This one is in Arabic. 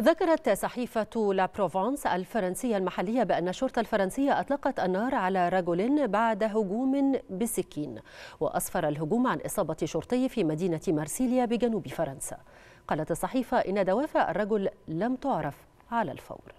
ذكرت صحيفة لا بروفانس الفرنسية المحلية بأن الشرطة الفرنسية أطلقت النار على رجل بعد هجوم بسكين وأسفر الهجوم عن إصابة شرطي في مدينة مارسيليا بجنوب فرنسا. قالت الصحيفة إن دوافع الرجل لم تعرف على الفور.